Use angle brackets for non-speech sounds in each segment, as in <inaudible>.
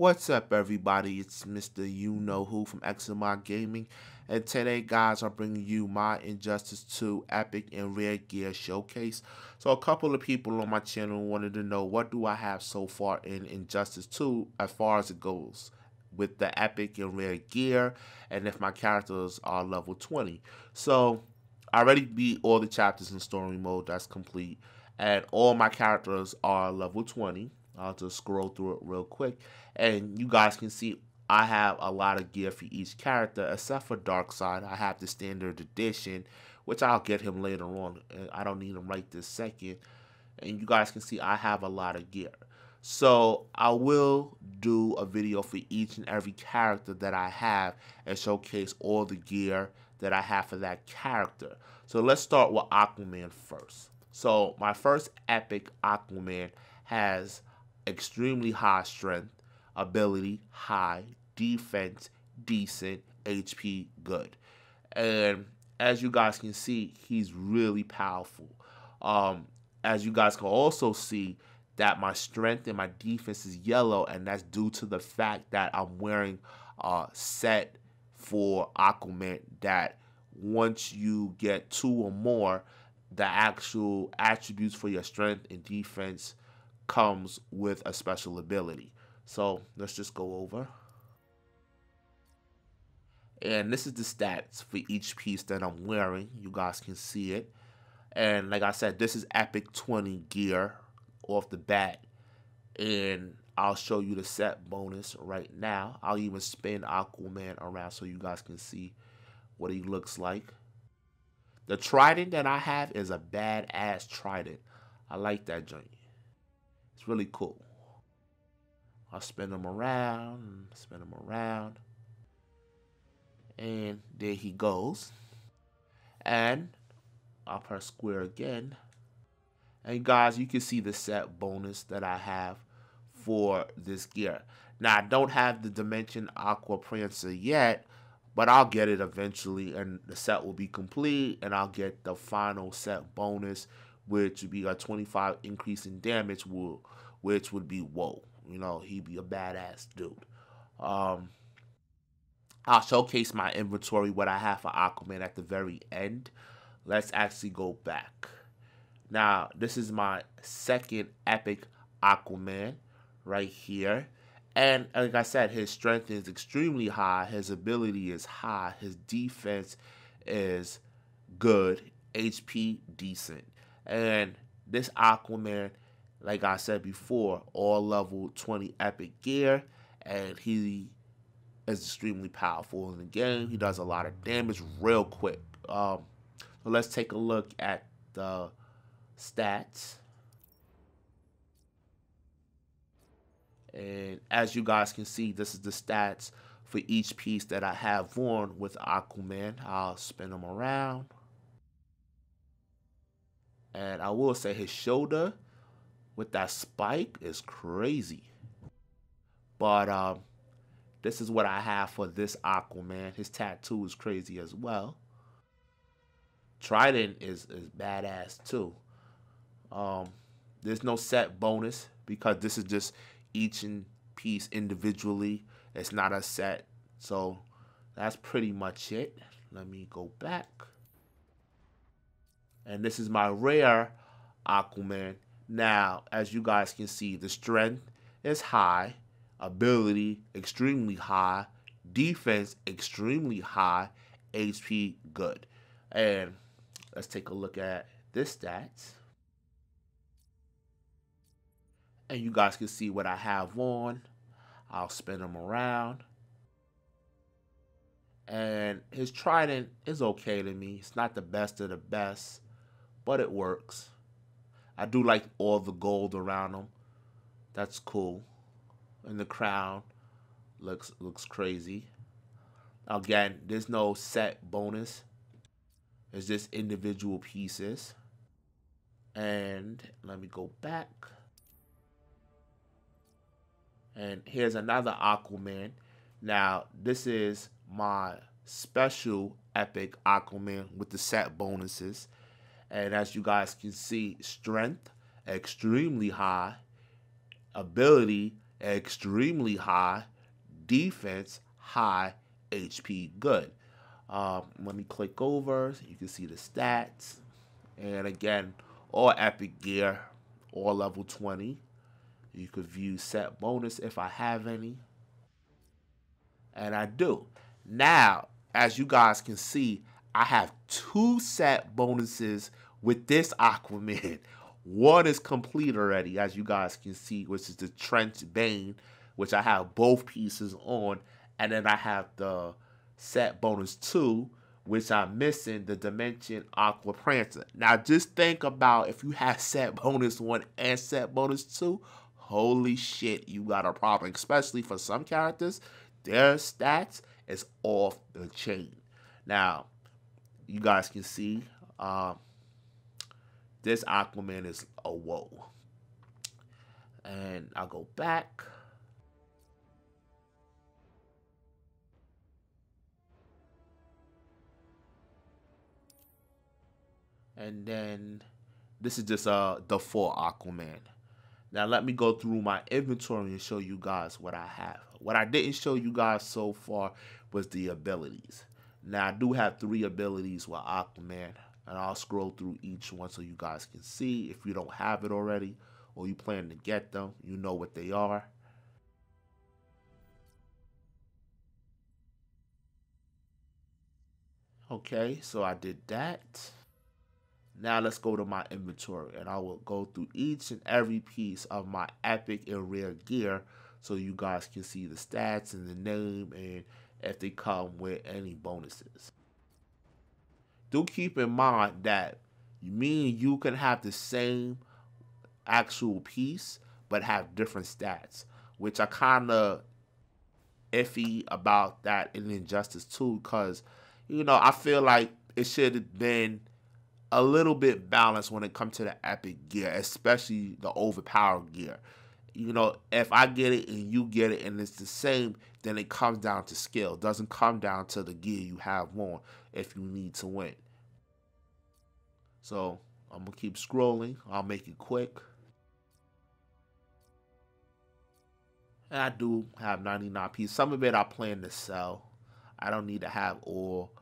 What's up, everybody? It's Mr. You Know Who from Xiam Gaming, and today, guys, I'm bringing you my Injustice 2 Epic and Rare Gear Showcase. So, a couple of people on my channel wanted to know what do I have so far in Injustice 2 as far as it goes with the Epic and Rare Gear, and if my characters are level 20. So, I already beat all the chapters in story mode. That's complete, and all my characters are level 20 I'll just scroll through it real quick. And you guys can see I have a lot of gear for each character, except for Darkseid. I have the standard edition, which I'll get him later on. I don't need him right this second. And you guys can see I have a lot of gear. So I will do a video for each and every character that I have and showcase all the gear that I have for that character. So let's start with Aquaman first. So my first epic Aquaman has extremely high strength, ability high, defense decent, HP good. And as you guys can see, he's really powerful. Um, as you guys can also see, that my strength and my defense is yellow, and that's due to the fact that I'm wearing a set for Aquaman that once you get two or more, the actual attributes for your strength and defense comes with a special ability. So let's just go over. And this is the stats for each piece that I'm wearing. You guys can see it. And like I said, this is Epic 20 gear off the bat. And I'll show you the set bonus right now. I'll even spin Aquaman around so you guys can see what he looks like. The trident that I have is a badass trident. I like that joint. It's really cool. I'll spin them around, spin them around. And there he goes. And I'll press square again. And guys, you can see the set bonus that I have for this gear. Now, I don't have the Dimension Aqua Prancer yet, but I'll get it eventually, and the set will be complete, and I'll get the final set bonus, which would be a 25 increase in damage, will, which would be whoa. You know, he'd be a badass dude. Um, I'll showcase my inventory, what I have for Aquaman at the very end. Let's actually go back. Now, this is my second epic Aquaman right here. And like I said, his strength is extremely high. His ability is high. His defense is good. HP decent. And this Aquaman, like I said before, all level 20 epic gear, and he is extremely powerful in the game. He does a lot of damage real quick. Um, so let's take a look at the stats. And as you guys can see, this is the stats for each piece that I have worn with Aquaman. I'll spin them around. And I will say his shoulder with that spike is crazy. But um, this is what I have for this Aquaman. His tattoo is crazy as well. Trident is, is badass too. Um, there's no set bonus because this is just each and piece individually. It's not a set. So that's pretty much it. Let me go back. And this is my rare Aquaman. Now, as you guys can see, the strength is high, ability extremely high, defense extremely high, HP good. And let's take a look at this stats. And you guys can see what I have on. I'll spin them around. And his trident is okay to me. It's not the best of the best but it works. I do like all the gold around them. That's cool. And the crown looks looks crazy. Again, there's no set bonus. It's just individual pieces. And let me go back. And here's another Aquaman. Now, this is my special epic Aquaman with the set bonuses. And as you guys can see, strength extremely high, ability extremely high, defense high, HP good. Um, let me click over. You can see the stats. And again, all epic gear, all level 20. You could view set bonus if I have any. And I do. Now, as you guys can see, I have two set bonuses with this Aquaman. <laughs> One is complete already, as you guys can see, which is the Trench Bane, which I have both pieces on. And then I have the set bonus two, which I'm missing, the Dimension Aqua Prancer. Now just think about if you have <laughs> set bonus one and set bonus two, holy shit, you got a problem. Especially for some characters, their stats is off the chain. Now, you guys can see uh, this Aquaman is a whoa. And I'll go back. And then this is just uh the full Aquaman. Now let me go through my inventory and show you guys what I have. What I didn't show you guys so far was the abilities. Now I do have three abilities with Aquaman and I'll scroll through each one so you guys can see if you don't have it already or you plan to get them, you know what they are. Okay, so I did that. Now let's go to my inventory and I will go through each and every piece of my epic and rare gear so you guys can see the stats and the name and if they come with any bonuses. Do keep in mind that me and you can have the same actual piece but have different stats, which I kind of iffy about that in Injustice 2 because, you know, I feel like it should have been a little bit balanced when it comes to the epic gear, especially the overpowered gear. You know, if I get it and you get it and it's the same, then it comes down to skill. It doesn't come down to the gear you have on if you need to win. So I'm gonna keep scrolling. I'll make it quick. And I do have 99 pieces. Some of it I plan to sell. I don't need to have all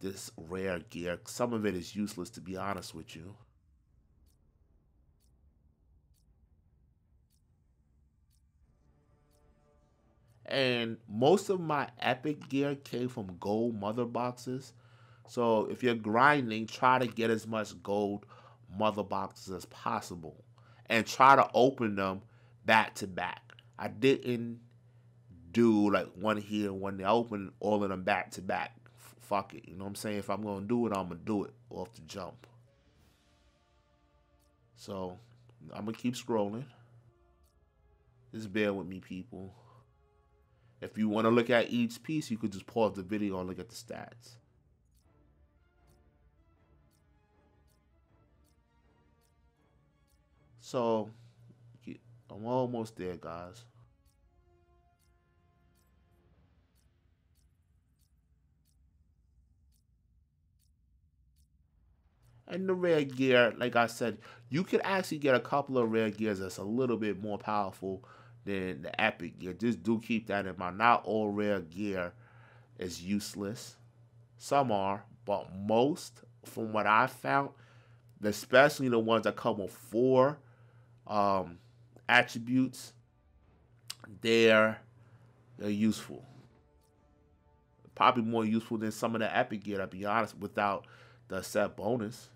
this rare gear. Some of it is useless, to be honest with you. And most of my epic gear came from gold mother boxes. So if you're grinding, try to get as much gold mother boxes as possible. And try to open them back to back. I didn't do like one here, one there. I opened all of them back to back fuck it. You know what I'm saying? If I'm gonna do it, I'm gonna do it off the jump. So I'm gonna keep scrolling. Just bear with me, people. If you want to look at each piece, you could just pause the video and look at the stats. So, I'm almost there, guys. And the rare gear, like I said, you could actually get a couple of rare gears that's a little bit more powerful than the epic gear. Just do keep that in mind. Not all rare gear is useless. Some are, but most, from what I found, especially the ones that come with four um, attributes, they're they're useful. Probably more useful than some of the epic gear, to be honest, without the set bonus.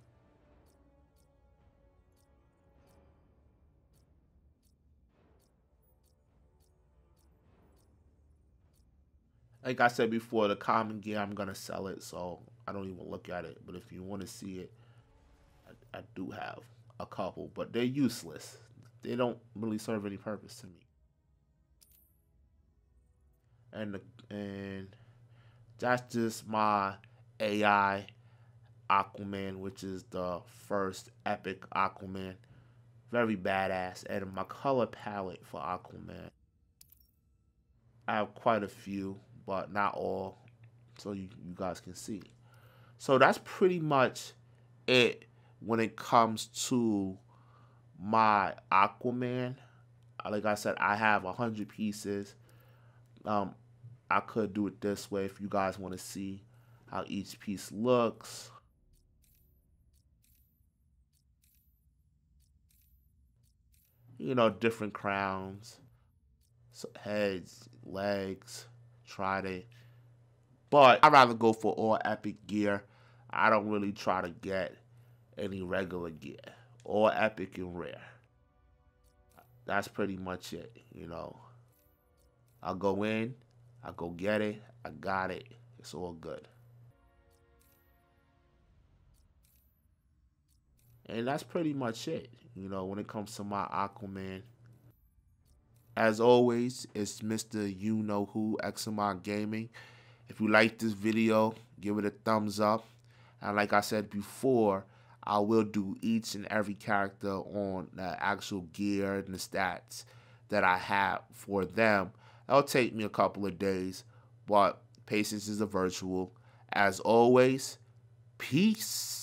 Like I said before, the common gear, I'm going to sell it, so I don't even look at it. But if you want to see it, I, I do have a couple, but they're useless. They don't really serve any purpose to me. And and that's just my AI Aquaman, which is the first epic Aquaman. Very badass. And my color palette for Aquaman. I have quite a few but not all, so you, you guys can see. So that's pretty much it when it comes to my Aquaman. like I said, I have a hundred pieces. Um, I could do it this way if you guys want to see how each piece looks. You know, different crowns, heads, legs, trident. But I'd rather go for all epic gear. I don't really try to get any regular gear. All epic and rare. That's pretty much it, you know. I'll go in, I go get it, I got it. It's all good. And that's pretty much it, you know, when it comes to my Aquaman. As always, it's Mr. You Know Who Xiam Gaming. If you like this video, give it a thumbs up. And like I said before, I will do each and every character on the actual gear and the stats that I have for them. It'll take me a couple of days, but patience is a virtual. As always, peace.